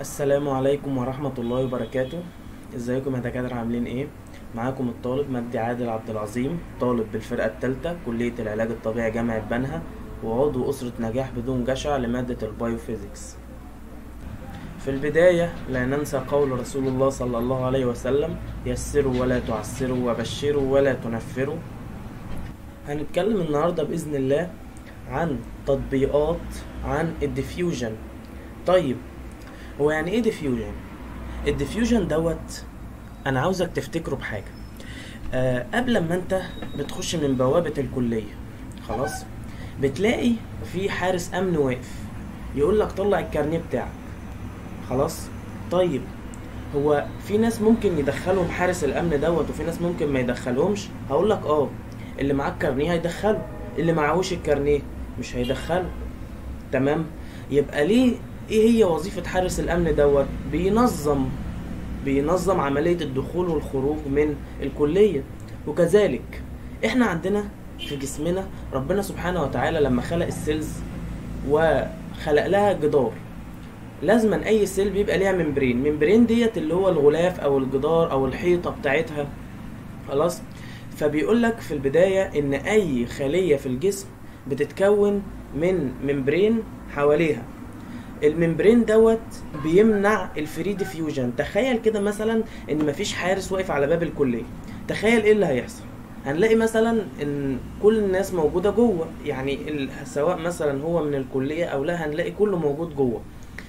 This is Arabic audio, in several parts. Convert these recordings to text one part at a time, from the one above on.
السلام عليكم ورحمة الله وبركاته. إزيكم يا دكاترة؟ عاملين إيه؟ معاكم الطالب مجدي عادل عبد العظيم طالب بالفرقة التالتة كلية العلاج الطبيعي جامعة بنها وعضو أسرة نجاح بدون جشع لمادة البايوفيزيكس في البداية لا ننسى قول رسول الله صلى الله عليه وسلم يسروا ولا تعسروا وبشروا ولا تنفروا. هنتكلم النهاردة بإذن الله عن تطبيقات عن ال diffusion. طيب هو يعني إيه diffusion ال diffusion دوت أنا عاوزك تفتكره بحاجة. آه قبل ما أنت بتخش من بوابة الكلية خلاص بتلاقي في حارس أمن واقف يقول لك طلع الكارنيه بتاعك. خلاص؟ طيب هو في ناس ممكن يدخلهم حارس الأمن دوت وفي ناس ممكن ما يدخلهمش؟ هقول لك آه اللي معاه الكارنيه هيدخله اللي معهوش الكارنيه مش هيدخله. تمام؟ يبقى ليه إيه هي وظيفة حارس الأمن دوت؟ بينظم بينظم عملية الدخول والخروج من الكلية. وكذلك إحنا عندنا في جسمنا ربنا سبحانه وتعالى لما خلق ال cells وخلق لها جدار لازما أي cell بيبقى ليها membrane. membrane ديت اللي هو الغلاف أو الجدار أو الحيطة بتاعتها. خلاص؟ فبيقول لك في البداية إن أي خلية في الجسم بتتكون من membrane حواليها. ال membrane دوت بيمنع ال free diffusion تخيل كده مثلا إن مفيش حارس واقف على باب الكلية. تخيل إيه اللي هيحصل؟ هنلاقي مثلا إن كل الناس موجودة جوه. يعني سواء مثلا هو من الكلية أو لا هنلاقي كله موجود جوه.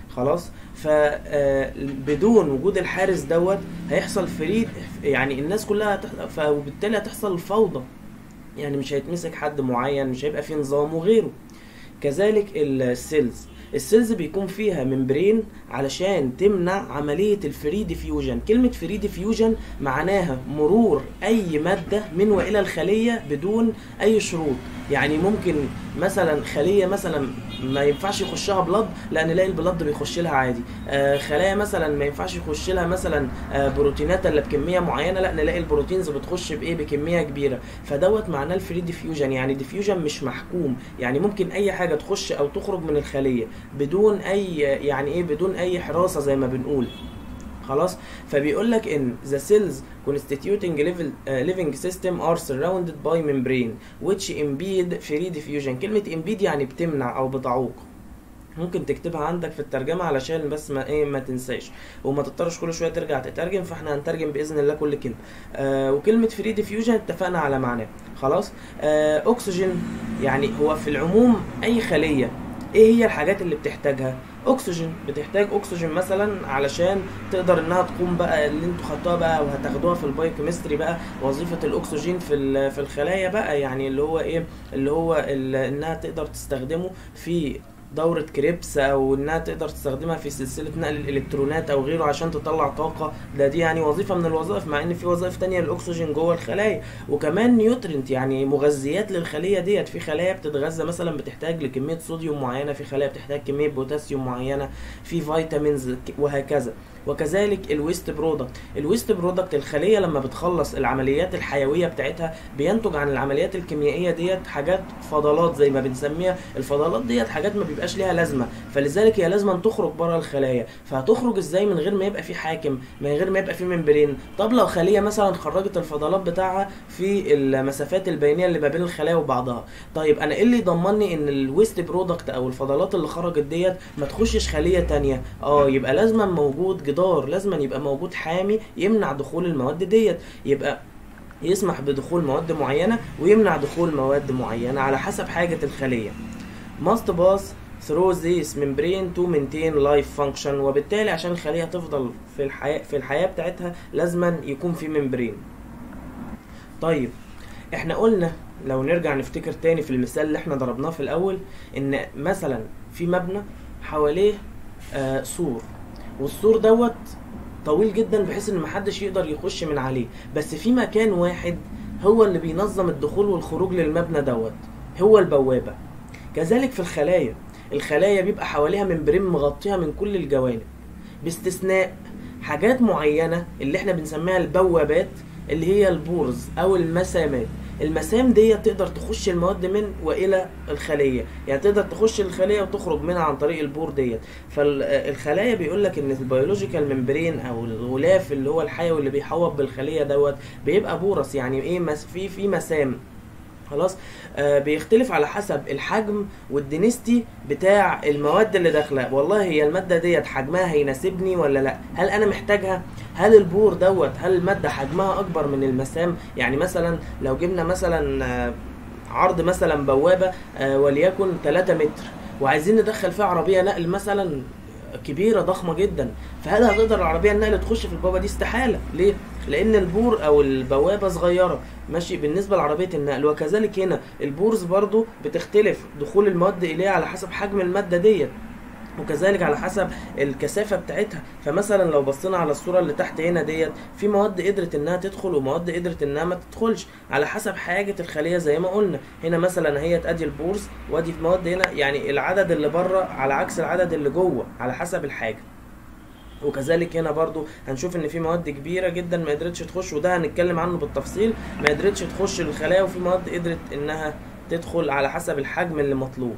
خلاص؟ فبدون وجود الحارس دوت هيحصل free يعني الناس كلها فبالتالي هتحصل فوضى. يعني مش هيتمسك حد معين مش هيبقى فيه نظام وغيره. كذلك ال cells. ال cells بيكون فيها membrane علشان تمنع عملية ال free diffusion كلمة free diffusion معناها مرور أي مادة من وإلى الخلية بدون أي شروط. يعني ممكن مثلا خلية مثلا ما ينفعش يخشها blood لا نلاقي ال blood بيخش لها عادي. آه خلايا مثلا ما ينفعش يخش لها مثلا آه بروتينات إلا بكمية معينة لا نلاقي ال proteins بتخش بإيه؟ بكمية كبيرة. فدوت معناه ال free diffusion يعني diffusion مش محكوم. يعني ممكن أي حاجة تخش أو تخرج من الخلية. بدون أي يعني إيه بدون أي حراسة زي ما بنقول. خلاص؟ فبيقول لك إن the cells constituting level, uh, living system are surrounded by membrane which impede free diffusion. كلمة impede يعني بتمنع أو بتعوق. ممكن تكتبها عندك في الترجمة علشان بس ما إيه ما تنساش. وما تضطرش كل شوية ترجع تترجم فإحنا هنترجم بإذن الله كل كلمة. آه وكلمة free diffusion اتفقنا على معناه. خلاص؟ آه اكسجين يعني هو في العموم أي خلية. إيه هي الحاجات اللي بتحتاجها؟ أكسجين. بتحتاج أكسجين مثلا علشان تقدر إنها تقوم بقى اللي أنتوا خدتوها بقى وهتاخدوها في ال biochemistry بقى وظيفة الأكسجين في في الخلايا بقى يعني اللي هو إيه؟ اللي هو ال- إنها تقدر تستخدمه في دورة كريبس أو إنها تقدر تستخدمها في سلسلة نقل الإلكترونات أو غيره عشان تطلع طاقة. ده دي يعني وظيفة من الوظائف مع إن في وظائف تانية للأكسجين جوه الخلايا. وكمان nutrient يعني مغذيات للخلية ديت. في خلايا بتتغذى مثلا بتحتاج لكمية صوديوم معينة في خلايا بتحتاج كمية بوتاسيوم معينة في vitamins وهكذا. وكذلك ال waste product ال waste product الخلية لما بتخلص العمليات الحيوية بتاعتها بينتج عن العمليات الكيميائية ديت حاجات فضلات زي ما بنسميها. الفضلات ديت حاجات ما بيبقاش ليها لازمة. فلذلك هي لازم تخرج بره الخلايا فهتخرج إزاي من غير ما يبقى في حاكم من غير ما يبقى في membrane طب لو خلية مثلا خرجت الفضلات بتاعها في المسافات البينية اللي ما بين الخلايا وبعضها. طيب أنا إيه اللي يضمني إن ال waste product أو الفضلات اللي خرجت ديت ما تخشش خلية تانية؟ آه يبقى لازما موجود جدار لازما يبقى موجود حامي يمنع دخول المواد ديت. يبقى يسمح بدخول مواد معينة ويمنع دخول مواد معينة على حسب حاجة الخلية. must pass through this membrane to maintain life function. وبالتالي عشان الخلية تفضل في الحياة في الحياة بتاعتها لازما يكون في ممبرين طيب إحنا قلنا لو نرجع نفتكر تاني في المثال اللي إحنا ضربناه في الأول إن مثلا في مبنى حواليه آه سور. والسور دوت طويل جدا بحيث إن محدش يقدر يخش من عليه. بس في مكان واحد هو اللي بينظم الدخول والخروج للمبنى دوت هو البوابة. كذلك في الخلايا. الخلايا بيبقى حواليها membrane مغطيها من كل الجوانب. باستثناء حاجات معينة اللي إحنا بنسميها البوابات اللي هي ال pores أو المسامات. المسام ديت تقدر تخش المواد من وإلى الخلية. يعني تقدر تخش الخلية وتخرج منها عن طريق ال pore ديت. فالخلايا بيقول لك إن ال biological membrane أو الغلاف اللي هو الحيوي اللي بيحوط بالخلية دوت بيبقى porous. يعني إيه في في مسام. خلاص. آه بيختلف على حسب الحجم وال density بتاع المواد اللي داخلة. والله هي المادة ديت حجمها هيناسبني ولا لأ؟ هل أنا محتاجها؟ هل ال pore دوت هل المادة حجمها أكبر من المسام؟ يعني مثلا لو جبنا مثلا آه عرض مثلا بوابة آه وليكن 3 متر وعايزين ندخل فيها عربية نقل مثلا كبيرة ضخمة جدا فهل هتقدر العربية النقل تخش في البوابة دي؟ استحالة. ليه؟ لأن ال pore أو البوابة صغيرة. ماشي؟ بالنسبة لعربية النقل. وكذلك هنا ال pores برضو بتختلف. دخول المواد إليها على حسب حجم المادة ديت. وكذلك على حسب الكثافة بتاعتها. فمثلا لو بصينا على الصورة اللي تحت هنا ديت في مواد قدرت إنها تدخل ومواد قدرت إنها ما تدخلش. على حسب حاجة الخلية زي ما قلنا. هنا مثلا هي أدي ال pores وأدي في مواد هنا. يعني العدد اللي بره على عكس العدد اللي جوه على حسب الحاجة. وكذلك هنا برضو هنشوف إن في مواد كبيرة جدا ما قدرتش تخش وده هنتكلم عنه بالتفصيل ما قدرتش تخش للخلايا وفي مواد قدرت إنها تدخل على حسب الحجم اللي مطلوب.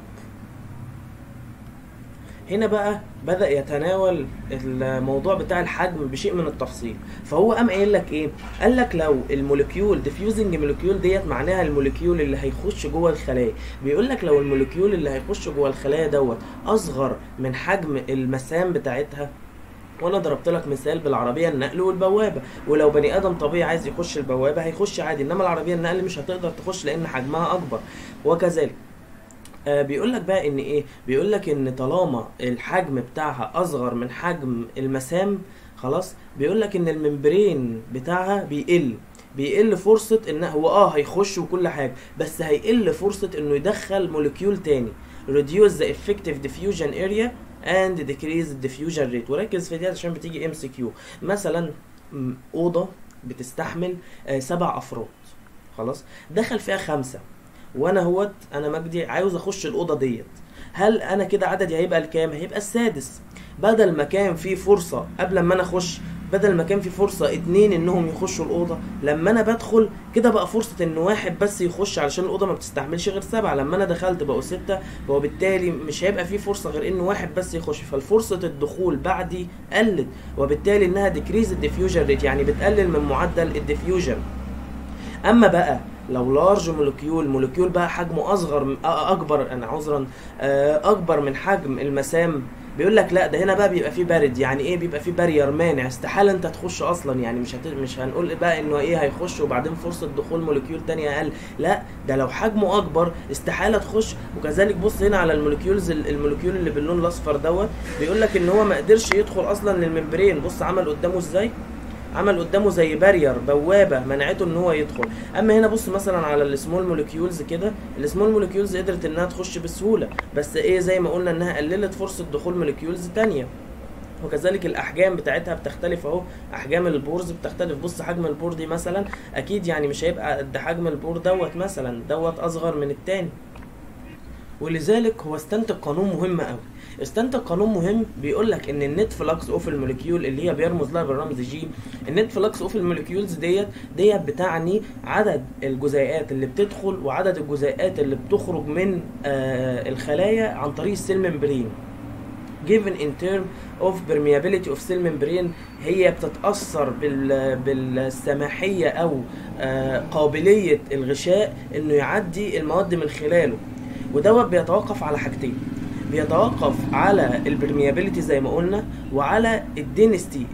هنا بقى بدأ يتناول الموضوع بتاع الحجم بشيء من التفصيل. فهو قام قايل لك إيه؟ قال لك لو ال molecule diffusing molecule ديت معناها ال molecule اللي هيخش جوه الخلايا. بيقول لك لو ال molecule اللي هيخش جوه الخلايا دوت أصغر من حجم المسام بتاعتها وأنا ضربت لك مثال بالعربية النقل والبوابة. ولو بني آدم طبيعي عايز يخش البوابة هيخش عادي. إنما العربية النقل مش هتقدر تخش لأن حجمها أكبر. وكذلك آه بيقول لك بقى إن إيه؟ بيقول لك إن طالما الحجم بتاعها أصغر من حجم المسام خلاص بيقول لك إن الممبرين بتاعها بيقل. بيقل فرصة إن هو آه هيخش وكل حاجة بس هيقل فرصة إنه يدخل molecule تاني. reduce the effective diffusion area decrease the diffusion rate. وركز في دي عشان بتيجي MCQ مثلا أوضة بتستحمل آه سبع أفراد. خلاص؟ دخل فيها خمسة. وأنا هوت أنا مجدي عاوز أخش الأوضة ديت. هل أنا كده عددي هيبقى الكام؟ هيبقى السادس. بدل ما كان في فرصة قبل ما أنا أخش بدل ما كان في فرصة اتنين انهم يخشوا الأوضة لما أنا بدخل كده بقى فرصة إن واحد بس يخش علشان الأوضة ما بتستحملش غير سبعة لما أنا دخلت بقوا ستة وبالتالي مش هيبقى في فرصة غير إن واحد بس يخش. فالفرصة الدخول بعدي قلت وبالتالي إنها decrease ال diffusion rate يعني بتقلل من معدل الديفيوجن أما بقى لو large molecule molecule بقى حجمه أصغر أكبر أنا عذرا أكبر من حجم المسام بيقول لك لا ده هنا بقى بيبقى فيه barrier. يعني إيه بيبقى فيه barrier مانع؟ استحالة أنت تخش أصلا. يعني مش. مش هنقول بقى إنه إيه هيخش وبعدين فرصة دخول molecule تانية أقل. لا ده لو حجمه أكبر استحالة تخش. وكذلك بص هنا على ال molecules ال molecule اللي باللون الأصفر دوت بيقول لك إن هو ما قدرش يدخل أصلا لل membrane. بص عمل قدامه إزاي؟ عمل قدامه زي barrier بوابة منعته إن هو يدخل. أما هنا بص مثلا على ال small molecules كده ال small molecules قدرت إنها تخش بسهولة بس إيه زي ما قلنا إنها قللت فرصة دخول molecules تانية. وكذلك الأحجام بتاعتها بتختلف أهو أحجام ال pores بتختلف. بص حجم ال pore دي مثلا أكيد يعني مش هيبقى قد حجم ال pore دوت مثلا دوت أصغر من التاني. ولذلك هو استنتج قانون مهم قوي. استنتج قانون مهم بيقول لك إن ال net flux of ال molecule اللي هي بيرمز لها بالرمز J ال net flux of ال molecules ديت ديت بتعني عدد الجزيئات اللي بتدخل وعدد الجزيئات اللي بتخرج من آه الخلايا عن طريق ال cell membrane. Given in term of permeability of cell membrane هي بتتأثر بال بالسماحية أو آه قابلية الغشاء إنه يعدي المواد من خلاله. ودوت بيتوقف على حاجتين. بيتوقف على البرميابيليتي زي ما قلنا وعلى الدينستي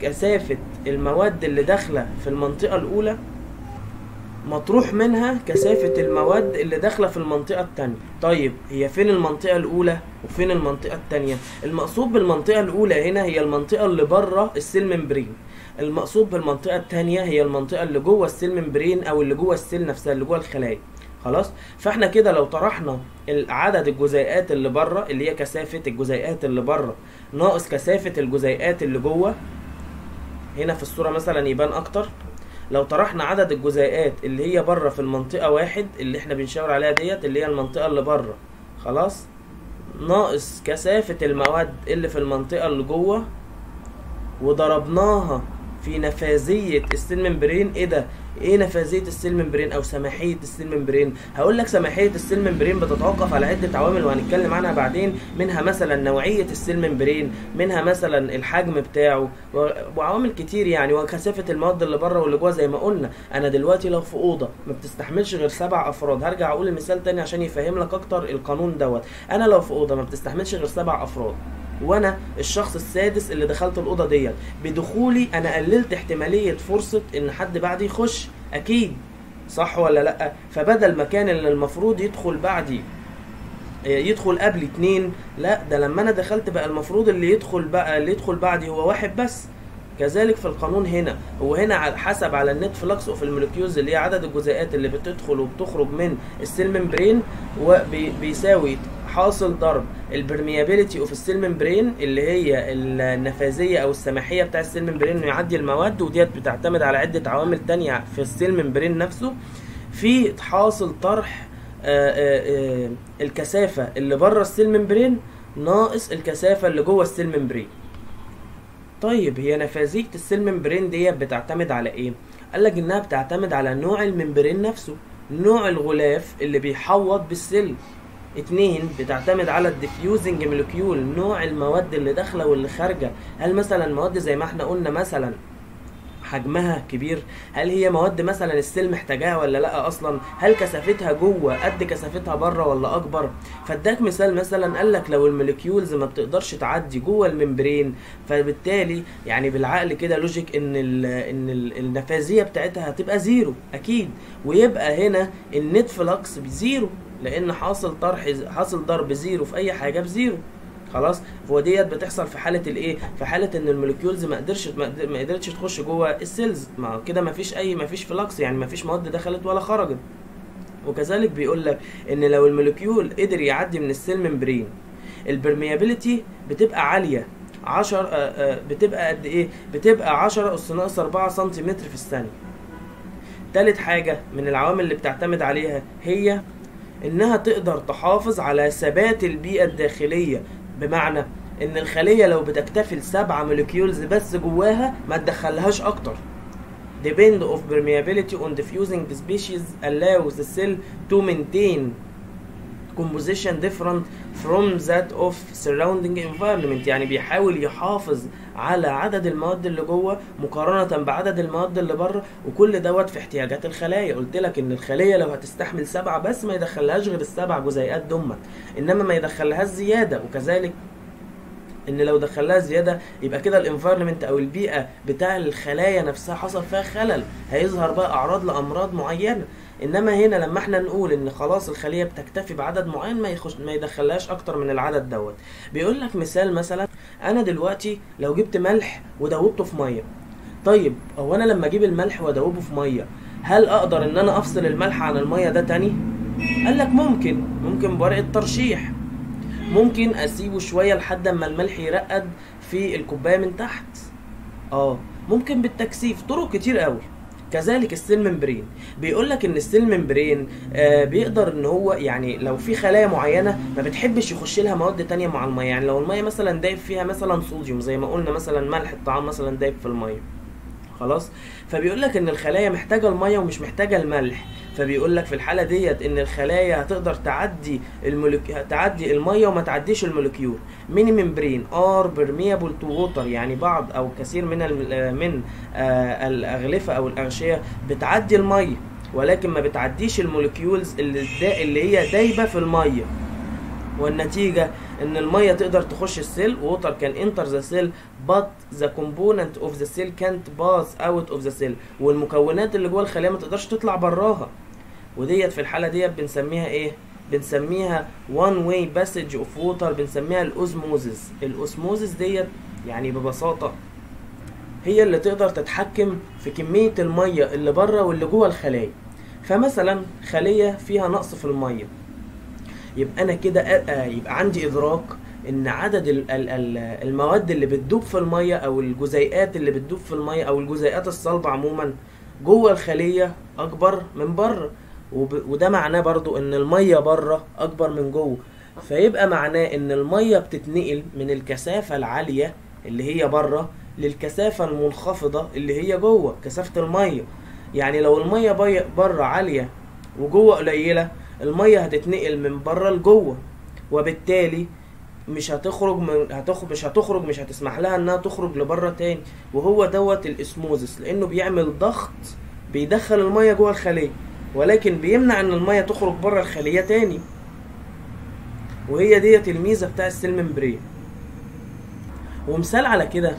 كثافة المواد اللي داخلة في المنطقة الأولى مطروح منها كثافة المواد اللي داخلة في المنطقة التانية. طيب هي فين المنطقة الأولى وفين المنطقة التانية؟ المقصود بالمنطقة الأولى هنا هي المنطقة اللي بره ال cell membrane. المقصود بالمنطقة التانية هي المنطقة اللي جوه ال cell membrane أو اللي جوه ال cell نفسها اللي جوه الخلايا. خلاص؟ فاحنا كده لو طرحنا عدد الجزيئات اللي بره اللي هي كثافة الجزيئات اللي بره ناقص كثافة الجزيئات اللي جوه هنا في الصورة مثلا يبان أكتر. لو طرحنا عدد الجزيئات اللي هي بره في المنطقة واحد اللي إحنا بنشاور عليها ديت اللي هي المنطقة اللي بره خلاص؟ ناقص كثافة المواد اللي في المنطقة اللي جوه وضربناها في نفاذية ال cell membrane. إيه ده؟ إيه نفاذية ال cell membrane أو سماحية ال cell membrane هقول لك سماحية ال cell membrane بتتوقف على عدة عوامل وهنتكلم عنها بعدين منها مثلا نوعية ال cell membrane منها مثلا الحجم بتاعه وعوامل كتير يعني وكثافة المواد اللي بره واللي جوه زي ما قلنا. أنا دلوقتي لو في أوضة ما بتستحملش غير سبع أفراد هرجع أقول المثال تاني عشان يفهم لك أكتر القانون دوت. أنا لو في أوضة ما بتستحملش غير سبع أفراد. وأنا الشخص السادس اللي دخلت الأوضة ديت. بدخولي أنا قللت احتمالية فرصة إن حد بعدي يخش. أكيد. صح ولا لأ؟ فبدل ما كان اللي المفروض يدخل بعدي يدخل قبلي اتنين لأ ده لما أنا دخلت بقى المفروض اللي يدخل بقى اللي يدخل بعدي هو واحد بس. كذلك في القانون هنا هو هنا حسب على ال net flux of ال molecules اللي هي عدد الجزيئات اللي بتدخل وبتخرج من ال cell membrane وبيساوي حاصل ضرب ال permeability of ال cell membrane اللي هي النفاذية أو السماحية بتاع ال cell membrane إنه يعدي المواد وديت بتعتمد على عدة عوامل تانية في ال cell membrane نفسه. في حاصل طرح آه، آه، آه، الكثافة اللي بره ال cell membrane ناقص الكثافة اللي جوه ال cell membrane طيب هي نفاذية ال cell membrane دي بتعتمد على إيه؟ قال لك إنها بتعتمد على نوع ال membrane نفسه نوع الغلاف اللي بيحوط بال cell اتنين بتعتمد على ال diffusing molecule نوع المواد اللي داخلة واللي خارجة هل مثلا مواد زي ما إحنا قلنا مثلا حجمها كبير؟ هل هي مواد مثلا ال cell محتاجاها ولا لأ أصلا؟ هل كثافتها جوه قد كثافتها بره ولا أكبر؟ فاداك مثال مثلا قال لك لو ال molecules ما بتقدرش تعدي جوه ال membrane فبالتالي يعني بالعقل كده logic إن ال إن ال النفاذية بتاعتها هتبقى zero أكيد. ويبقى هنا ال net flux ب zero لأن حاصل طرح حاصل ضرب zero في أي حاجة ب zero. خلاص. فهو ديت بتحصل في حالة الإيه؟ في حالة إن ال molecules ما قدرش ما قدر- ما قدرتش تخش جوه ال cells. ما كده ما فيش اي ما فيش flux يعني ما فيش مواد دخلت ولا خرجت. وكذلك بيقول لك إن لو ال molecule قدر يعدي من ال cell membrane ال permeability بتبقى عالية. 10 بتبقى قد إيه؟ بتبقى 10 اس ناقص 4 سنتيمتر في الثانية. تالت حاجة من العوامل اللي بتعتمد عليها هي إنها تقدر تحافظ على ثبات البيئة الداخلية. بمعنى ان الخليه لو بتكتفي لسبعة molecules بس جواها ما تدخلهاش أكتر depend of permeability on diffusing species allows the cell to maintain composition different from that of surrounding environment. يعني بيحاول يحافظ على عدد المواد اللي جوه مقارنة بعدد المواد اللي بره وكل دوت في احتياجات الخلايا. قلت لك إن الخلية لو هتستحمل سبعة بس ما يدخلهاش غير السبع جزيئات دمت. إنما ما يدخلهاش زيادة. وكذلك إن لو دخلها زيادة يبقى كده ال environment أو البيئة بتاع الخلايا نفسها حصل فيها خلل. هيظهر بقى أعراض لأمراض معينة. إنما هنا لما إحنا نقول إن خلاص الخلية بتكتفي بعدد معين ما يخش ما يدخلهاش أكتر من العدد دوت. بيقول لك مثال مثلا أنا دلوقتي لو جبت ملح ودوبته في مية. طيب هو أنا لما أجيب الملح وأدوبه في مية هل أقدر إن أنا أفصل الملح عن المية ده تاني؟ قال لك ممكن. ممكن بورقة ترشيح. ممكن أسيبه شوية لحد أما الملح يرقد في الكوباية من تحت. آه. ممكن بالتكثيف. طرق كتير قوي كذلك ال cell membrane. بيقول لك إن ال cell membrane آه بيقدر إن هو يعني لو في خلايا معينة ما بتحبش يخش لها مواد تانية مع المية. يعني لو المية مثلا دايب فيها مثلا صوديوم زي ما قلنا مثلا ملح الطعام مثلا دايب في المية. خلاص؟ فبيقول لك إن الخلايا محتاجة المية ومش محتاجة الملح. فبيقول لك في الحالة ديت إن الخلايا هتقدر تعدي ال molec... تعدي المية وما تعديش ال molecule. many membranes are permeable to water يعني بعض أو كثير من الم... من آه الأغلفة أو الأغشية بتعدي المية ولكن ما بتعديش ال molecules اللي. اللي هي دايبة في المية. والنتيجة إن المية تقدر تخش ال cell water can enter the cell but the component of the cell can't pass out of the cell. والمكونات اللي جوه الخلية ما تقدرش تطلع براها. وديت في الحالة ديت بنسميها إيه؟ بنسميها one way passage of water بنسميها ال osmosis ال osmosis ديت يعني ببساطة هي اللي تقدر تتحكم في كمية المية اللي بره واللي جوه الخلايا. فمثلا خلية فيها نقص في المية. يبقى أنا كده يبقى عندي إدراك إن عدد ال- ال- ال- المواد اللي بتدوب في المية أو الجزيئات اللي بتدوب في المية أو الجزيئات الصلبة عموما جوه الخلية أكبر من بره وب- وده معناه برضو إن المية برة أكبر من جوه. فيبقى معناه إن المية بتتنقل من الكثافة العالية اللي هي برة للكثافة المنخفضة اللي هي جوه كثافة المية. يعني لو المية بي- برة عالية وجوه قليلة المية هتتنقل من برة لجوه وبالتالي مش هتخرج من هتخرج مش هتخرج مش هتسمح لها إنها تخرج لبرة تاني. وهو دوت ال osmosis لأنه بيعمل ضغط بيدخل المية جوه الخلية. ولكن بيمنع إن المية تخرج بره الخلية تاني. وهي ديت الميزة بتاع ال cell membrane ومثال على كده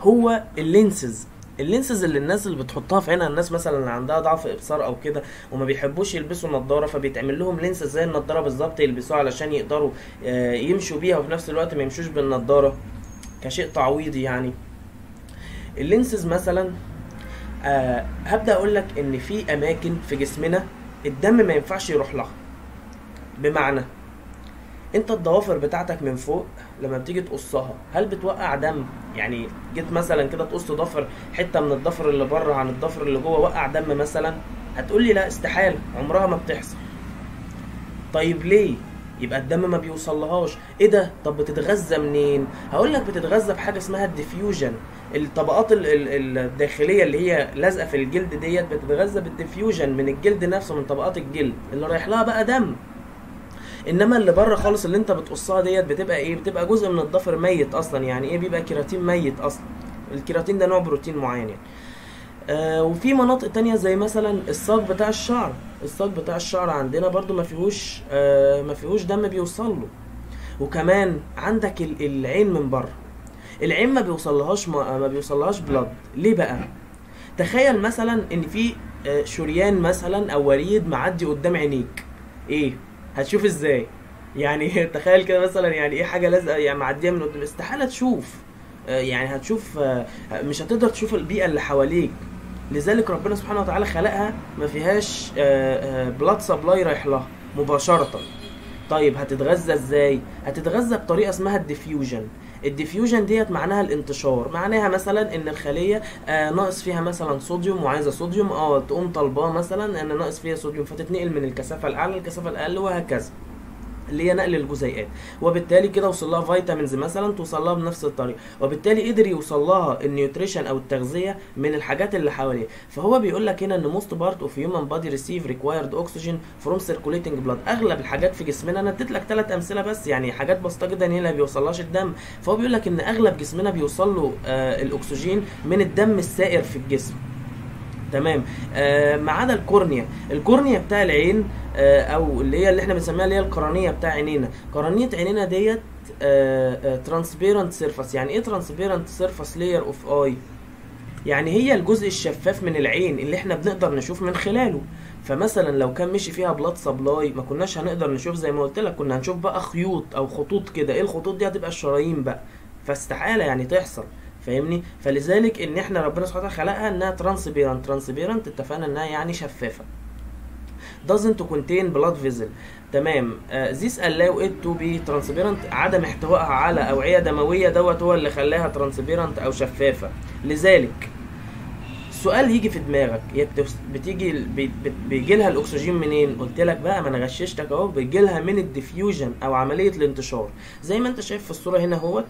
هو ال lenses. ال lenses اللي الناس اللي بتحطها في عينها الناس مثلا اللي عندها ضعف إبصار أو كده وما بيحبوش يلبسوا نظاره فبيتعمل لهم lenses زي النظاره بالظبط يلبسوها علشان يقدروا آه، يمشوا بيها وفي نفس الوقت ما يمشوش بالنظاره كشيء تعويضي يعني. ال lenses مثلا آه هبدأ أقول لك إن في أماكن في جسمنا الدم ما ينفعش يروح لها. بمعنى أنت الضوافر بتاعتك من فوق لما بتيجي تقصها هل بتوقع دم؟ يعني جيت مثلا كده تقص ضفر حتة من الضفر اللي بره عن الضفر اللي جوه وقع دم مثلا هتقول لي لا استحالة عمرها ما بتحصل. طيب ليه؟ يبقى الدم ما بيوصلهاش. إيه ده؟ طب بتتغذى منين؟ هقول لك بتتغذى بحاجة اسمها ال diffusion. الطبقات ال- ال- الداخلية اللي هي لازقة في الجلد ديت بتتغذى بال diffusion من الجلد نفسه من طبقات الجلد اللي رايح لها بقى دم. إنما اللي بره خالص اللي أنت بتقصها ديت بتبقى إيه؟ بتبقى جزء من الضفر ميت أصلا. يعني إيه؟ بيبقى كيراتين ميت أصلا. الكيراتين ده نوع بروتين معين يعني. آه وفي مناطق تانية زي مثلا الساق بتاع الشعر. الساق بتاع الشعر عندنا برضو ما فيهوش آه ما فيهوش دم بيوصل له وكمان عندك ال- العين من بره. العين ما بيوصلهاش ما, ما بيوصلهاش بلاد ليه بقى؟ تخيل مثلا إن في آه، شريان مثلا أو وريد معدي قدام عينيك. إيه؟ هتشوف إزاي؟ يعني تخيل كده مثلا يعني إيه حاجة لازقة يعني معدية من قدام. استحالة تشوف. آه، يعني هتشوف آه، مش هتقدر تشوف البيئة اللي حواليك. لذلك ربنا سبحانه وتعالى خلقها ما فيهاش blood supply رايح لها مباشرة. طيب هتتغذى إزاي؟ هتتغذى بطريقة اسمها ال diffusion. ال diffusion ديت معناها الانتشار. معناها مثلا إن الخلية آه ناقص فيها مثلا صوديوم وعايزة صوديوم آه تقوم طالباه مثلا إن ناقص فيها صوديوم فتتنقل من الكثافة الأعلى للكثافة الأقل وهكذا. اللي هي نقل الجزيئات. وبالتالي كده وصل لها vitamins مثلا توصل لها بنفس الطريقة. وبالتالي قدر يوصل لها ال nutrition أو التغذية من الحاجات اللي حواليه فهو بيقول لك هنا إن most part of human body receive required oxygen from circulating blood أغلب الحاجات في جسمنا أنا اديت لك ثلاث أمثلة بس يعني حاجات بسيطة جدا اللي ما بيوصلهاش الدم. فهو بيقول لك إن أغلب جسمنا بيوصل له آه الأكسجين من الدم السائر في الجسم. تمام. آه ما عدا ال cornea. ال cornea بتاع العين آه أو اللي هي اللي إحنا بنسميها اللي هي القرنية بتاع عينينا. قرنية عينينا ديت transparent surface يعني إيه transparent surface layer of eye يعني هي الجزء الشفاف من العين اللي إحنا بنقدر نشوف من خلاله. فمثلا لو كان مشي فيها blood supply ما كناش هنقدر نشوف زي ما قلت لك كنا هنشوف بقى خيوط أو خطوط كده. إيه الخطوط دي؟ هتبقى الشرايين بقى. فاستحالة يعني تحصل. فاهمني؟ فلذلك إن إحنا ربنا سبحانه وتعالى خلقها إنها transparent transparent اتفقنا إنها يعني شفافة. Doesn't contain blood vessel. تمام. this allow it to be transparent. عدم احتوائها على أوعية دموية دوت هو اللي خلاها transparent أو شفافة. لذلك السؤال يجي في دماغك. هي بتيجي بي- بت- بيجي لها الأكسجين منين؟ قلت لك بقى ما أنا غششتك أهو. بيجي لها من ال diffusion أو عملية الانتشار. زي ما أنت شايف في الصورة هنا اهوت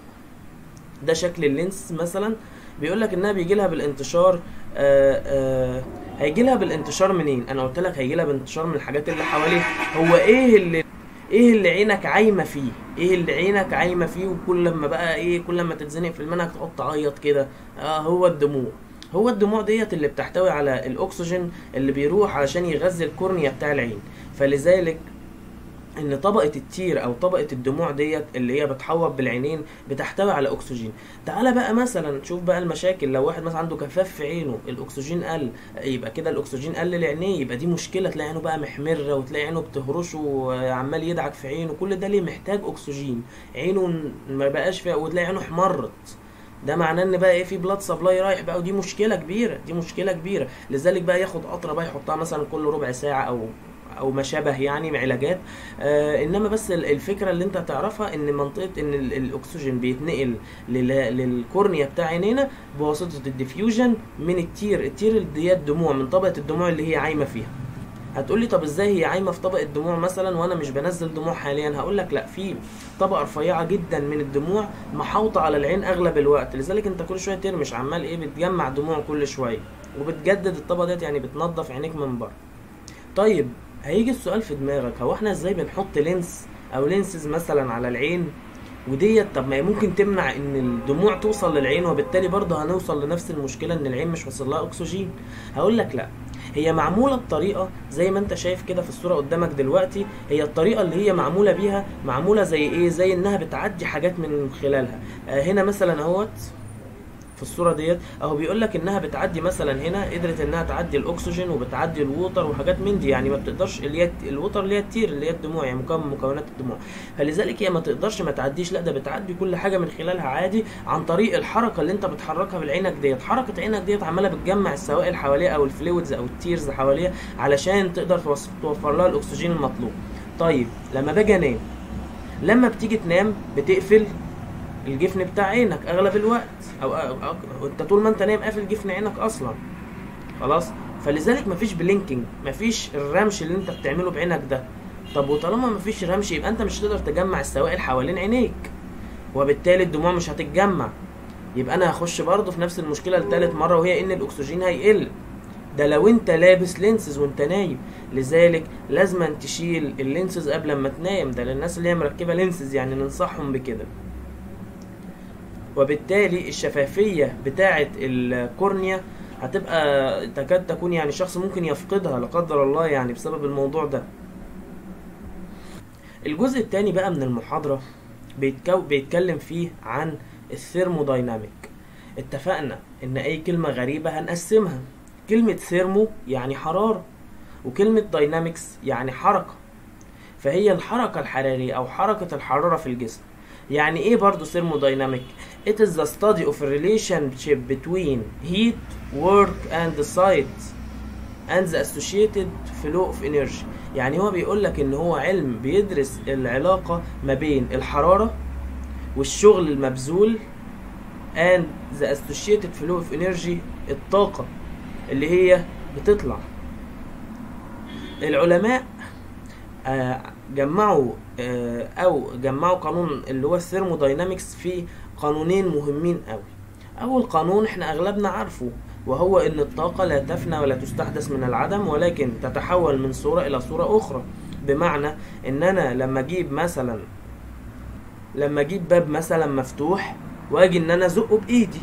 ده شكل اللينس مثلا بيقول لك إنها بيجي لها بالانتشار آه آه هيجي لها بالانتشار منين؟ أنا قلت لك هيجي لها بالانتشار من الحاجات اللي حواليها. هو إيه اللي إيه اللي عينك عايمة فيه؟ إيه اللي عينك عايمة فيه؟ وكل لما بقى إيه كل لما تتزنق في المنهج تقعد تعيط كده. آه هو الدموع. هو الدموع ديت اللي بتحتوي على الأكسجين اللي بيروح علشان يغذي الكورنيا بتاع العين. فلذلك إن طبقة ال tear أو طبقة الدموع ديت اللي هي بتحوط بالعينين بتحتوي على أكسجين. تعالى بقى مثلا شوف بقى المشاكل. لو واحد مثلا عنده جفاف في عينه الأكسجين قل يبقى كده الأكسجين قل لعينيه يبقى دي مشكلة. تلاقي عينه بقى محمرة وتلاقي عينه بتهرشه وعمال يدعك في عينه. كل ده ليه؟ محتاج أكسجين. عينه ما بقاش فيها وتلاقي عينه احمرت. ده معناه إن بقى إيه؟ في blood supply رايح بقى ودي مشكلة كبيرة دي مشكلة كبيرة. لذلك بقى ياخد قطرة بقى يحطها مثلا كل ربع ساعة أو أو ما شابه يعني علاجات. آه إنما بس ال- الفكرة اللي أنت تعرفها إن منطقة إن ال- الأكسجين بيتنقل لل- لل cornea بتاع عينينا بواسطة ال diffusion من ال tear. ال tear ديت دموع من طبقة الدموع اللي هي عايمة فيها. هتقولي طب إزاي هي عايمة في طبقة دموع مثلا وأنا مش بنزل دموع حاليا؟ هقول لك لا في طبقة رفيعة جدا من الدموع محاوطة على العين أغلب الوقت. لذلك أنت كل شوية ترمش عمال إيه بتجمع دموع كل شوية. وبتجدد الطبقة ديت يعني بتنظف عينيك من بره. طيب هيجي السؤال في دماغك هو إحنا إزاي بنحط lens أو lenses مثلا على العين؟ وديت طب ما هي ممكن تمنع إن الدموع توصل للعين وبالتالي برضه هنوصل لنفس المشكلة إن العين مش واصل لها أكسجين. هقول لك لا هي معمولة بطريقة زي ما أنت شايف كده في الصورة قدامك دلوقتي هي الطريقة اللي هي معمولة بيها معمولة زي إيه؟ زي إنها بتعدي حاجات من خلالها. آه هنا مثلا أهوت. في الصورة ديت. أهو بيقول لك إنها بتعدي مثلا هنا قدرت إنها تعدي الأكسجين وبتعدي ال water وحاجات من دي يعني ما بتقدرش اللي هي ال water اللي هي ال tear اللي هي الدموع يعني مكون مكونات الدموع. فلذلك هي ما تقدرش ما تعديش لا ده بتعدي كل حاجة من خلالها عادي عن طريق الحركة اللي أنت بتحركها بعينك ديت. حركة عينك ديت عمالة بتجمع السوائل حواليها أو ال fluids أو ال tears حواليها علشان تقدر توفر لها الأكسجين المطلوب. طيب لما باجي أنام لما بتيجي تنام بتقفل الجفن بتاع عينك أغلب الوقت. أو, أنت طول ما أنت نايم قافل جفن عينك أصلا. خلاص؟ فلذلك مفيش بلينكينج مفيش الرمش اللي أنت بتعمله بعينك ده. طب وطالما مفيش رمش يبقى أنت مش هتقدر تجمع السوائل حوالين عينيك. وبالتالي الدموع مش هتتجمع. يبقى أنا هخش برضه في نفس المشكلة لتالت مرة وهي إن الأكسجين هيقل. ده لو أنت لابس lenses وأنت نايم. لذلك لازم تشيل ال lenses قبل ما تنام. ده للناس اللي هي مركبة lenses يعني ننصحهم بكده. وبالتالي الشفافية بتاعة ال cornea هتبقى تكاد تكون يعني شخص ممكن يفقدها لا قدر الله يعني بسبب الموضوع ده. الجزء الثاني بقى من المحاضرة بيتكو بيتكلم فيه عن ال thermodynamic. اتفقنا إن أي كلمة غريبة هنقسمها. كلمة thermo يعني حرارة وكلمة dynamics يعني حركة. فهي الحركة الحرارية أو حركة الحرارة في الجسم. يعني إيه برضو thermodynamic it is the study of relationship between heat work and the site and the associated flow of energy يعني هو بيقول لك ان هو علم بيدرس العلاقة ما بين الحرارة والشغل المبذول and the associated flow of energy الطاقة اللي هي بتطلع العلماء آه، جمعوا آه، أو جمعوا قانون اللي هو الثيرموداينامكس في قانونين مهمين قوي أول قانون إحنا أغلبنا عارفه وهو إن الطاقة لا تفنى ولا تستحدث من العدم ولكن تتحول من صورة إلى صورة أخرى. بمعنى إن أنا لما أجيب مثلا لما أجيب باب مثلا مفتوح وأجي إن أنا أزقه بإيدي.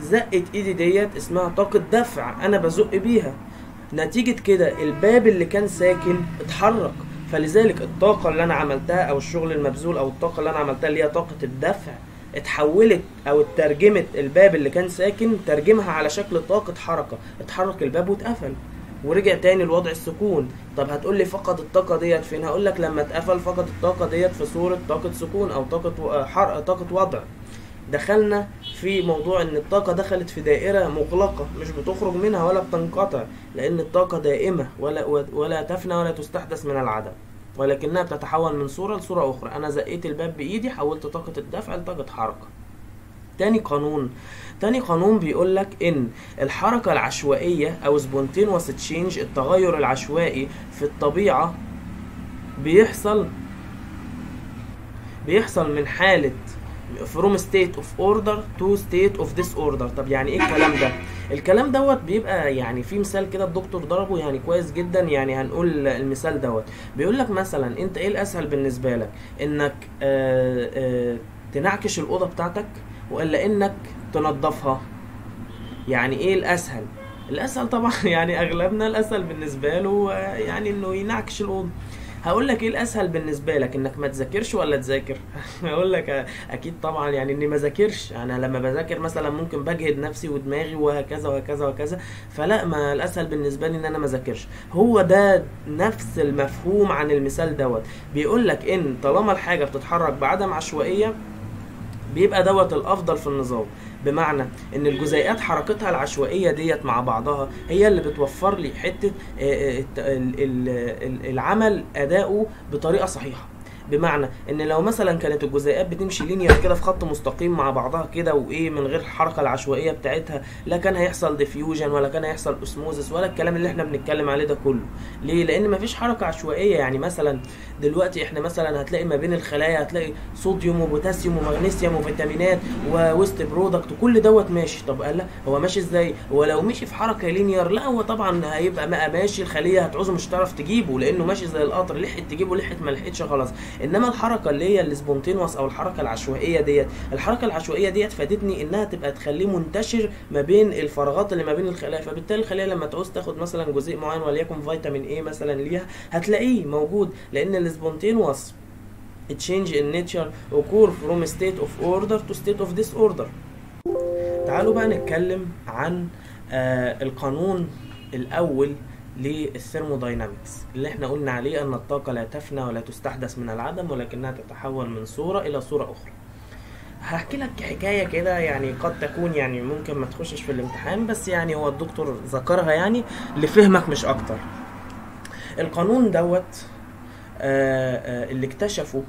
زقة إيدي ديت اسمها طاقة دفع أنا بزق بيها. نتيجة كده الباب اللي كان ساكن اتحرك. فلذلك الطاقة اللي أنا عملتها أو الشغل المبذول أو الطاقة اللي أنا عملتها اللي هي طاقة الدفع اتحولت أو اترجمت الباب اللي كان ساكن ترجمها على شكل طاقة حركة اتحرك الباب واتقفل. ورجع تاني لوضع السكون. طب هتقول لي فقد الطاقة ديت فين؟ هقول لك لما اتقفل فقد الطاقة ديت في صورة طاقة سكون أو طاقة حرق طاقة وضع. دخلنا في موضوع إن الطاقة دخلت في دائرة مغلقة مش بتخرج منها ولا بتنقطع لأن الطاقة دائمة ولا ولا تفنى ولا تستحدث من العدم ولكنها بتتحول من صورة لصورة أخرى. أنا زقيت الباب بإيدي حولت طاقة الدفع لطاقة حركة. تاني قانون تاني قانون بيقول لك إن الحركة العشوائية أو spontaneous change التغير العشوائي في الطبيعة بيحصل بيحصل من حالة from state of order to state of disorder. طب يعني إيه الكلام ده؟ الكلام دوت بيبقى يعني في مثال كده الدكتور ضربه يعني كويس جدا يعني هنقول المثال دوت. بيقول لك مثلا أنت إيه الأسهل بالنسبة لك؟ إنك آآ آآ تنعكش الأوضة بتاعتك ولا إنك تنظفها؟ يعني إيه الأسهل؟ الأسهل طبعا يعني أغلبنا الأسهل بالنسبة له آه، يعني إنه ينعكش الأوضة. هقول لك إيه الأسهل بالنسبة لك إنك ما تذاكرش ولا تذاكر؟ هقول لك أكيد طبعا يعني إني ما ذاكرش. أنا لما بذاكر مثلا ممكن بجهد نفسي ودماغي وهكذا وهكذا وهكذا. فلا ما الأسهل بالنسبة لي إن أنا ما ذاكرش. هو ده نفس المفهوم عن المثال دوت. بيقول لك إن طالما الحاجة بتتحرك بعدم عشوائية بيبقى دوت الأفضل في النظام. بمعنى إن الجزيئات حركتها العشوائية ديت مع بعضها هي اللي بتوفر لي حتة آه، آه، العمل أداؤه بطريقة صحيحة. بمعنى إن لو مثلا كانت الجزيئات بتمشي linear كده في خط مستقيم مع بعضها كده وإيه من غير الحركه العشوائية بتاعتها لا كان هيحصل diffusion ولا كان هيحصل osmosis ولا الكلام اللي إحنا بنتكلم عليه ده كله. ليه؟ لأن مفيش حركة عشوائية. يعني مثلا دلوقتي إحنا مثلا هتلاقي ما بين الخلايا هتلاقي صوديوم وبوتاسيوم ومغنيسيوم وفيتامينات و waste product وكل دوت ماشي. طب قال لا هو ماشي إزاي؟ هو لو مشي في حركة linear لا هو طبعا هيبقى بقى ماشي الخلية هتعوزه مش هتعرف تجيبه لأنه ماشي زي القطر لحقت تجيبه لحقت ما لحقتش خلاص. إنما الحركة اللي هي ال spontaneous أو الحركة العشوائية ديت الحركة العشوائية ديت فادتني إنها تبقى تخليه منتشر ما بين الفراغات اللي ما بين الخلايا فبالتالي الخليه لما تعوز تاخد مثلا جزيء معين وليكن فيتامين A مثلا ليها هتلاقيه موجود لأن ال spontaneous change in nature occur from state of order to state of disorder. تعالوا بقى نتكلم عن آه القانون الأول للثيرموداينامكس. اللي إحنا قلنا عليه أن الطاقة لا تفنى ولا تستحدث من العدم ولكنها تتحول من صورة إلى صورة أخرى. هحكي لك حكاية كده يعني قد تكون يعني ممكن ما تخشش في الامتحان بس يعني هو الدكتور ذكرها يعني لفهمك مش أكتر. القانون دوت آه آه اللي اكتشفه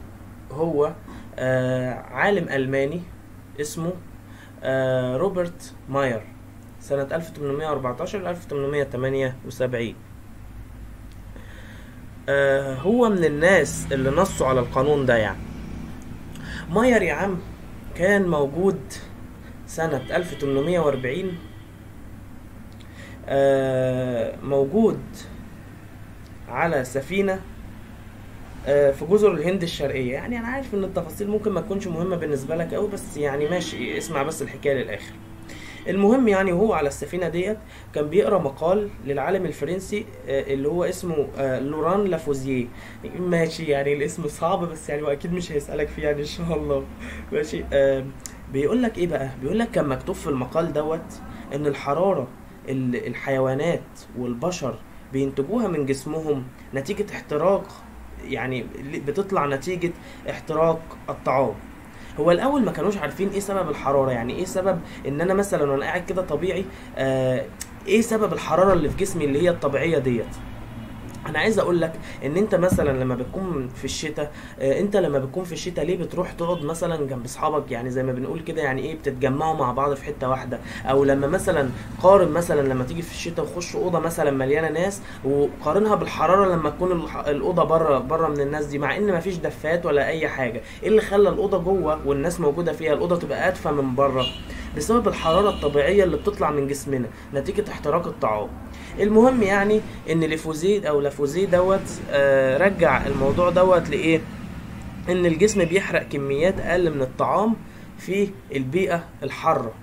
هو آه عالم ألماني اسمه روبرت ماير. سنة 1814 ل 1878 هو من الناس اللي نصوا على القانون ده يعني. ماير يا عم كان موجود سنة 1840 موجود على سفينة في جزر الهند الشرقية. يعني أنا عارف إن التفاصيل ممكن ما تكونش مهمة بالنسبة لك قوي بس يعني ماشي اسمع بس الحكاية للآخر. المهم يعني وهو على السفينة ديت كان بيقرأ مقال للعالم الفرنسي اللي هو اسمه لوران لافوزيه ماشي يعني الاسم صعب بس يعني واكيد مش هيسألك فيه يعني إن شاء الله. ماشي بيقول لك إيه بقى؟ بيقول لك كان مكتوب في المقال دوت إن الحرارة الحيوانات والبشر بينتجوها من جسمهم نتيجة احتراق يعني بتطلع نتيجة احتراق الطعام. هو الأول ما كانوش عارفين إيه سبب الحرارة يعني إيه سبب إن أنا مثلا وأنا قاعد كده طبيعي آه إيه سبب الحرارة اللي في جسمي اللي هي الطبيعية ديت؟ أنا عايز أقول لك إن أنت مثلا لما بتكون في الشتاء آه أنت لما بتكون في الشتاء ليه بتروح تقعد مثلا جنب أصحابك؟ يعني زي ما بنقول كده يعني إيه بتتجمعوا مع بعض في حتة واحدة. أو لما مثلا قارن مثلا لما تيجي في الشتاء وخش أوضة مثلا مليانة ناس وقارنها بالحرارة لما تكون الأوضة بره بره من الناس دي مع إن مفيش دفات ولا أي حاجة. إيه اللي خلى الأوضة جوه والناس موجودة فيها؟ الأوضة تبقى ادفى من بره بسبب الحرارة الطبيعية اللي بتطلع من جسمنا نتيجة احتراق الطعام. المهم يعني إن لافوزيه أو لافوزيه دوت آه رجع الموضوع دوت لإيه؟ إن الجسم بيحرق كميات أقل من الطعام في البيئة الحارة.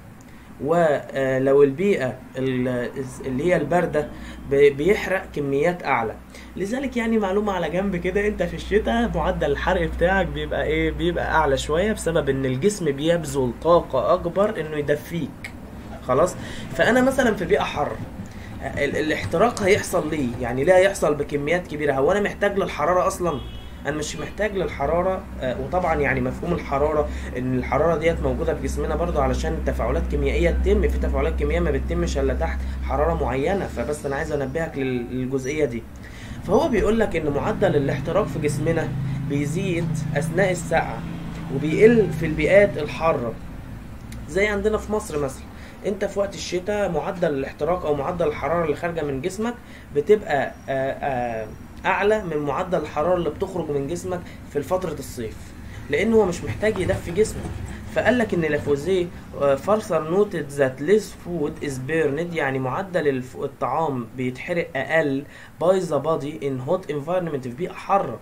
ولو البيئة اللي هي الباردة بيحرق كميات أعلى. لذلك يعني معلومة على جنب كده أنت في الشتاء معدل الحرق بتاعك بيبقى إيه؟ بيبقى أعلى شوية بسبب إن الجسم بيبذل طاقة أكبر إنه يدفيك. خلاص؟ فأنا مثلا في بيئة حارة الاحتراق هيحصل ليه؟ يعني ليه هيحصل بكميات كبيرة. هو أنا محتاج للحرارة أصلا؟ أنا مش محتاج للحرارة وطبعا يعني مفهوم الحرارة إن الحرارة ديت موجودة في جسمنا برضو علشان تفاعلات كيميائية تتم. في تفاعلات كيميائية ما بتتمش إلا تحت حرارة معينة. فبس أنا عايز أنبهك للجزئية دي. فهو بيقول لك إن معدل الاحتراق في جسمنا بيزيد أثناء السقعه وبيقل في البيئات الحارة. زي عندنا في مصر مثلا. انت في وقت الشتاء معدل الاحتراق أو معدل الحرارة اللي خارجة من جسمك بتبقى آآ آآ اعلى من معدل الحرارة اللي بتخرج من جسمك في فترة الصيف لأن هو مش محتاج يدفي جسمه. فقال لك إن لافوزيه further noted that less food is burned يعني معدل الطعام بيتحرق أقل by the body in hot environment في بيئه حاره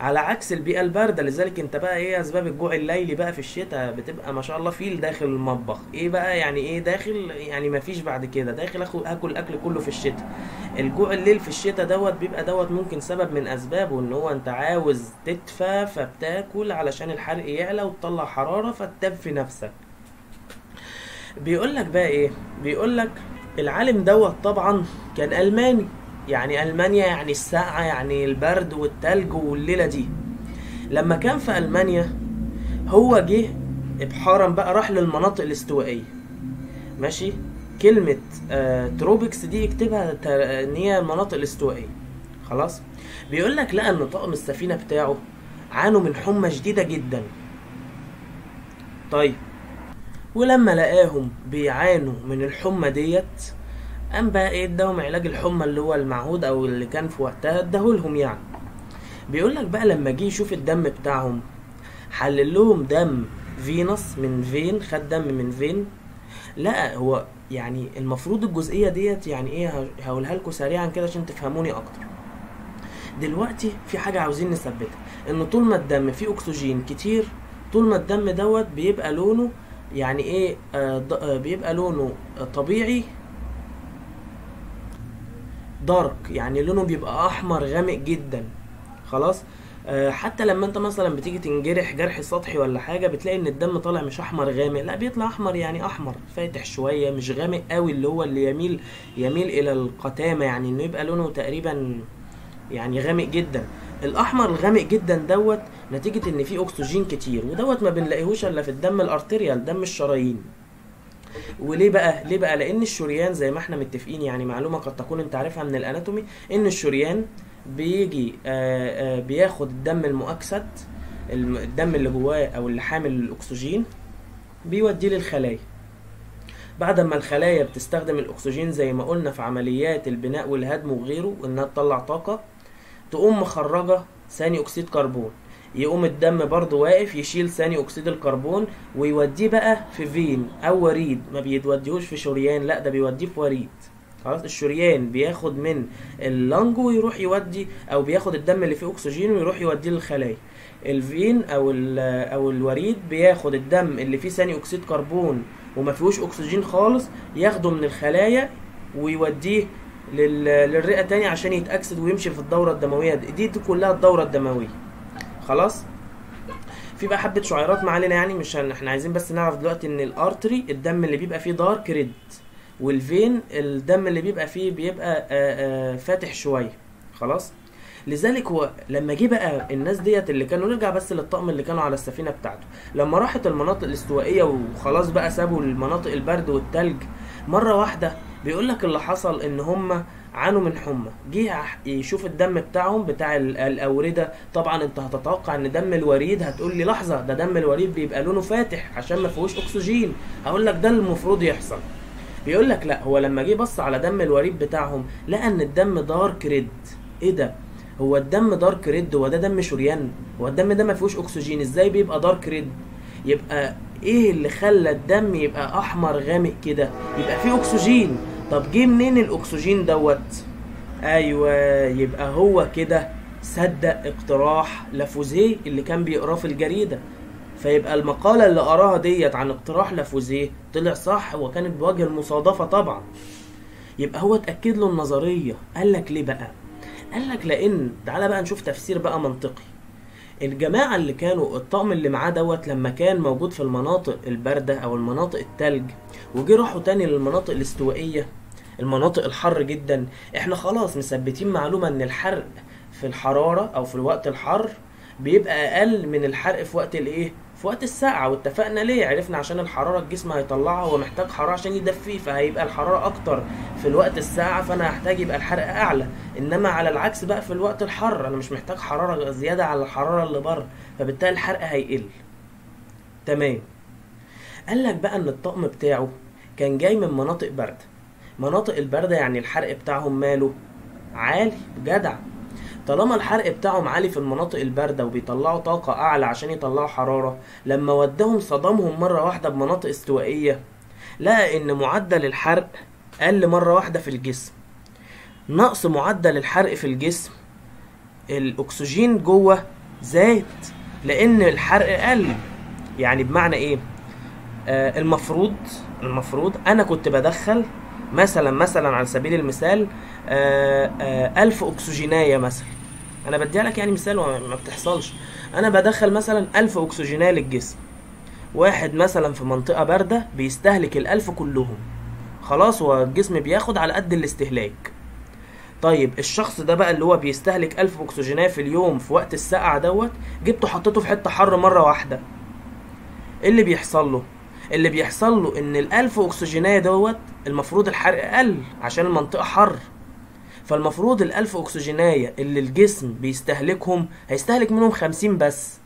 على عكس البيئة الباردة لذلك انت بقى إيه أسباب الجوع الليلي بقى في الشتاء بتبقى ما شاء الله فيل داخل المطبخ. إيه بقى يعني إيه داخل؟ يعني ما فيش بعد كده داخل اخد آكل الأكل كله في الشتاء. الجوع الليل في الشتاء دوت بيبقى دوت ممكن سبب من أسبابه إن هو انت عاوز تدفى فبتاكل علشان الحرق يعلى وتطلع حرارة فتدفي نفسك. بيقول لك بقى إيه؟ بيقول لك العالم دوت طبعا كان ألماني. يعني ألمانيا يعني السقعه يعني البرد والتلج والليلة دي. لما كان في ألمانيا هو جه إبحارا بقى راح للمناطق الاستوائية. ماشي؟ كلمة آه تروبكس دي اكتبها إن هي المناطق الاستوائية. خلاص؟ بيقول لك لقى إن طاقم السفينة بتاعه عانوا من حمى شديدة جدا. طيب. ولما لقاهم بيعانوا من الحمى ديت قام بقى إيه اداهم علاج الحمى اللي هو المعهود أو اللي كان في وقتها اداهولهم يعني. بيقول لك بقى لما جه يشوف الدم بتاعهم حلل لهم دم فينوس من فين خد دم من فين؟ لا هو يعني المفروض الجزئية ديت يعني إيه هقولها لكم سريعا كده عشان تفهموني أكتر. دلوقتي في حاجة عاوزين نثبتها إن طول ما الدم فيه أكسجين كتير طول ما الدم دوت بيبقى لونه يعني إيه آه آه بيبقى لونه طبيعي دارك يعني لونه بيبقى أحمر غامق جدا. خلاص؟ آه، حتى لما أنت مثلا بتيجي تنجرح جرح سطحي ولا حاجة بتلاقي إن الدم طالع مش أحمر غامق لا بيطلع أحمر يعني أحمر فاتح شوية مش غامق قوي اللي هو اللي يميل يميل إلى القتامة يعني إنه يبقى لونه تقريبا يعني غامق جدا. الأحمر الغامق جدا دوت نتيجة إن فيه أكسجين كتير ودوت ما بنلاقيهوش إلا في الدم الأرتريال دم الشرايين. وليه بقى؟ ليه بقى؟ لأن الشريان زي ما إحنا متفقين يعني معلومة قد تكون أنت عارفها من الأناتومي إن الشريان بيجي آه، آه، بياخد الدم المؤكسد الم- الدم اللي جواه أو اللي حامل الأكسجين بيوديه للخلايا. بعد ما الخلايا بتستخدم الأكسجين زي ما قلنا في عمليات البناء والهدم وغيره إنها تطلع طاقة تقوم مخرجة ثاني أكسيد كربون. يقوم الدم برضه واقف يشيل ثاني أكسيد الكربون ويوديه بقى في فين؟ أو وريد. ما بيوديهوش في شريان لا ده بيوديه في وريد. خلاص؟ الشريان بياخد من ال lung ويروح يودي أو بياخد الدم اللي فيه أكسجين ويروح يوديه للخلايا. ال vein أو أو الوريد بياخد الدم اللي فيه ثاني أكسيد كربون وما فيهوش أكسجين خالص ياخده من الخلايا ويوديه لل- للرئة تاني عشان يتأكسد ويمشي في الدورة الدموية. دي, دي كلها الدورة الدموية. خلاص؟ في بقى حبة شعيرات ما علينا يعني مش هن... إحنا عايزين بس نعرف دلوقتي إن ال artery الدم اللي بيبقى فيه dark red والفين الدم اللي بيبقى فيه بيبقى آآ آآ فاتح شوية. خلاص؟ لذلك هو لما جه بقى الناس ديت اللي كانوا نرجع بس للطقم اللي كانوا على السفينة بتاعته. لما راحت المناطق الاستوائية وخلاص بقى سابوا المناطق البرد والتلج مرة واحدة بيقول لك اللي حصل إن هم عانوا من حمى. جه يشوف الدم بتاعهم بتاع ال- الأوردة. طبعا أنت هتتوقع إن دم الوريد هتقول لي لحظة ده دم الوريد بيبقى لونه فاتح عشان ما فيهوش أكسجين. هقول لك ده المفروض يحصل. بيقول لك لا هو لما جه بص على دم الوريد بتاعهم لقى إن الدم dark red إيه ده؟ هو الدم dark red هو ده دم شريان؟ هو الدم ده ما فيهوش أكسجين؟ إزاي بيبقى dark red يبقى إيه اللي خلى الدم يبقى أحمر غامق كده؟ يبقى فيه أكسجين. طب جه منين الأكسجين دوت؟ أيوه يبقى هو كده صدق اقتراح لافوزيه اللي كان بيقراه في الجريدة. فيبقى المقالة اللي قراها ديت عن اقتراح لافوزيه طلع صح وكانت بوجه المصادفة طبعا. يبقى هو اتأكد له النظرية قال لك ليه بقى؟ قال لك لأن تعالى بقى نشوف تفسير بقى منطقي. الجماعة اللي كانوا الطقم اللي معاه دوت لما كان موجود في المناطق الباردة أو المناطق التلج وجي راحوا تاني للمناطق الاستوائية المناطق الحر جدا إحنا خلاص مثبتين معلومة إن الحرق في الحرارة أو في الوقت الحر بيبقى أقل من الحرق في وقت الإيه؟ في وقت الساعة واتفقنا ليه؟ عرفنا عشان الحرارة الجسم هيطلعها هو محتاج حرارة عشان يدفيه فهيبقى الحرارة أكتر في الوقت الساعة فأنا هحتاج يبقى الحرق أعلى. إنما على العكس بقى في الوقت الحر أنا مش محتاج حرارة زيادة على الحرارة اللي بره فبالتالي الحرق هيقل. تمام. قال لك بقى إن الطقم بتاعه كان جاي من مناطق باردة مناطق الباردة يعني الحرق بتاعهم ماله؟ عالي جدع. طالما الحرق بتاعهم عالي في المناطق الباردة وبيطلعوا طاقة أعلى عشان يطلعوا حرارة لما ودهم صدمهم مرة واحدة بمناطق استوائية لقى إن معدل الحرق قل مرة واحدة في الجسم. نقص معدل الحرق في الجسم الأكسجين جوه زاد لأن الحرق قل يعني بمعنى إيه؟ آه المفروض المفروض أنا كنت بدخل مثلا مثلا على سبيل المثال آه آه ألف أكسجيناية مثلا. أنا بديها لك يعني مثال وما بتحصلش. أنا بدخل مثلا ألف أكسجيناية للجسم واحد مثلا في منطقة باردة بيستهلك الألف كلهم. خلاص هو الجسم بياخد على قد الاستهلاك. طيب الشخص ده بقى اللي هو بيستهلك ألف أكسجيناية في اليوم في وقت السقعة دوت جبته حطيته في حتة حر مرة واحدة. إيه اللي بيحصل له؟ اللي بيحصل له إن الألف أكسجيناية دوت المفروض الحرق قل عشان المنطقة حر. فالمفروض الألف أكسجيناية اللي الجسم بيستهلكهم هيستهلك منهم خمسين بس.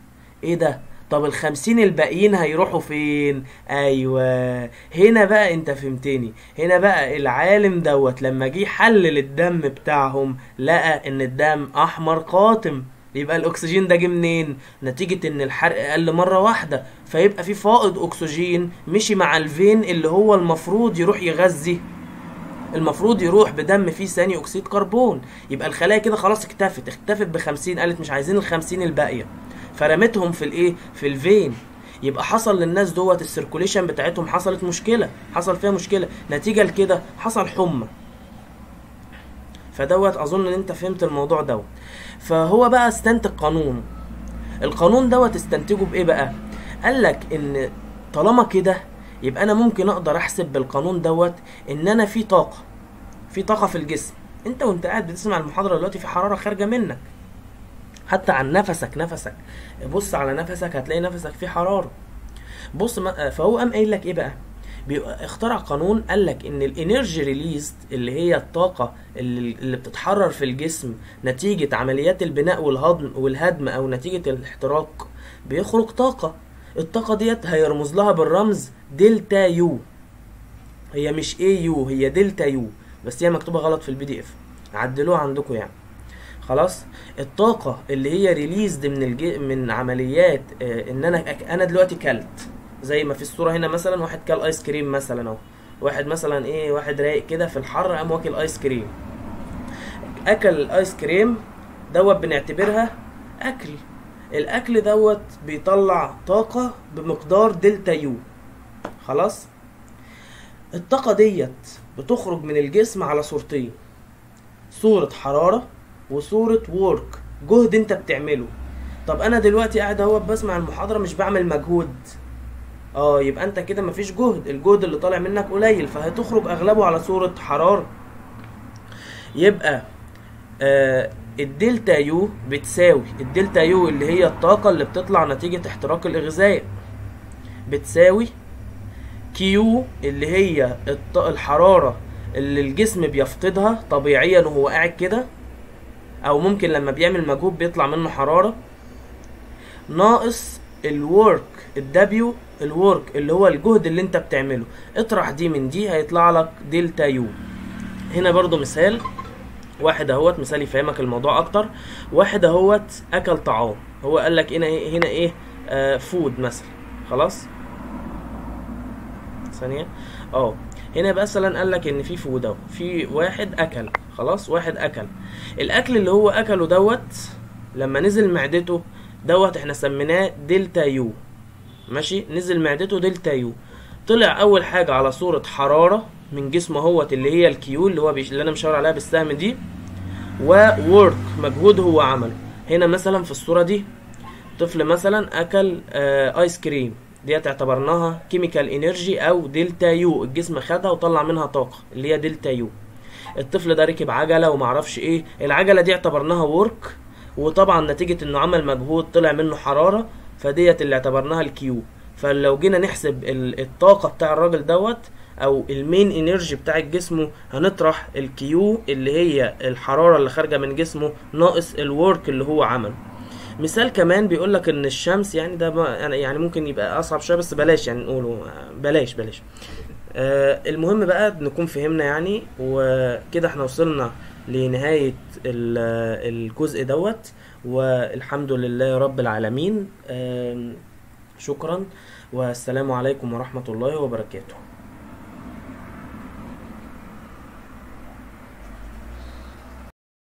إيه ده؟ طب الخمسين الباقيين هيروحوا فين؟ أيوه. هنا بقى أنت فهمتني. هنا بقى العالم دوت لما جه يحلل الدم بتاعهم لقى إن الدم أحمر قاتم. يبقى الأكسجين ده جه منين؟ نتيجة إن الحرق قل مرة واحدة. فيبقى في فائض أكسجين مشي مع ال vein اللي هو المفروض يروح يغذي. المفروض يروح بدم فيه ثاني أكسيد كربون. يبقى الخلايا كده خلاص اكتفت اكتفت بخمسين قالت مش عايزين الخمسين الباقية. فرمتهم في الإيه؟ في ال vein. يبقى حصل للناس دوت ال circulation بتاعتهم حصلت مشكلة حصل فيها مشكلة. نتيجة لكده حصل حمى. فدوت أظن إن أنت فهمت الموضوع دوت. فهو بقى استنتج قانون. القانون دوت استنتجه بإيه بقى؟ قال لك إن طالما كده يبقى أنا ممكن أقدر أحسب بالقانون دوت إن أنا في طاقة في طاقة في الجسم. أنت وأنت قاعد بتسمع المحاضرة دلوقتي في حرارة خارجة منك. حتى عن نفسك نفسك. بص على نفسك هتلاقي نفسك فيه حرارة. بص فهو قام قايل لك إيه بقى؟ اخترع قانون قال لك إن ال energy released اللي هي الطاقة اللي, اللي بتتحرر في الجسم نتيجة عمليات البناء والهضم والهدم أو نتيجة الاحتراق بيخرج طاقة. الطاقة ديت هيرمز لها بالرمز delta U. هي مش AU هي delta U. بس هي مكتوبة غلط في ال PDF عدلوها عندكم يعني. خلاص؟ الطاقة اللي هي released من الج... من عمليات آه، إن أنا أنا دلوقتي كلت. زي ما في الصورة هنا مثلا واحد كل ايس كريم مثلا أهو. واحد مثلا إيه واحد رايق كده في الحر قام واكل ايس كريم أكل الايس كريم دوت بنعتبرها أكل. الأكل دوت بيطلع طاقة بمقدار delta U. خلاص؟ الطاقة ديت بتخرج من الجسم على صورتين صورة حرارة وصورة work جهد انت بتعمله. طب أنا دلوقتي قاعد اهو بسمع المحاضرة مش بعمل مجهود. آه يبقى أنت كده مفيش جهد الجهد اللي طالع منك قليل فهتخرج أغلبه على صورة حرارة. يبقى آه ال delta U بتساوي ال delta U اللي هي الطاقة اللي بتطلع نتيجة احتراق الغذاء بتساوي Q اللي هي الحرارة اللي الجسم بيفقدها طبيعيا وهو قاعد كده أو ممكن لما بيعمل مجهود بيطلع منه حرارة. ناقص ال work ال W ال work اللي هو الجهد اللي أنت بتعمله. اطرح دي من دي هيطلع لك delta U. هنا برضو مثال. واحد أهوت مثال يفهمك الموضوع أكتر. واحد أهوت أكل طعام. هو قال لك هنا إيه هنا إيه؟ آه food مثلا. خلاص؟ ثانية. آه هنا مثلا قال لك إن في food اهو في واحد أكل خلاص واحد أكل. الأكل اللي هو أكله دوت لما نزل معدته دوت إحنا سميناه delta U. ماشي؟ نزل معدته delta U. طلع أول حاجة على صورة حرارة من جسمه هوت اللي هي ال Q اللي هو بيش... اللي أنا مشاور عليها بالسهم دي work مجهود هو عمله هنا مثلا في الصورة دي طفل مثلا أكل آه ايس كريم ديت اعتبرناها chemical energy أو delta U الجسم خدها وطلع منها طاقة اللي هي delta U الطفل ده ركب عجلة ومعرفش إيه. العجلة دي اعتبرناها work وطبعا نتيجة إنه عمل مجهود طلع منه حرارة فديت اللي اعتبرناها ال Q فلو جينا نحسب ال- الطاقة بتاع الراجل دوت أو ال main energy بتاع جسمه هنطرح ال Q اللي هي الحرارة اللي خارجة من جسمه ناقص ال work اللي هو عمله. مثال كمان بيقول لك إن الشمس يعني ده يعني ممكن يبقى أصعب شوية بس بلاش يعني نقوله آه، بلاش بلاش. آه المهم بقى نكون فهمنا يعني وكده إحنا وصلنا لنهاية ال- الجزء دوت والحمد لله رب العالمين. آم، شكرا والسلام عليكم ورحمة الله وبركاته.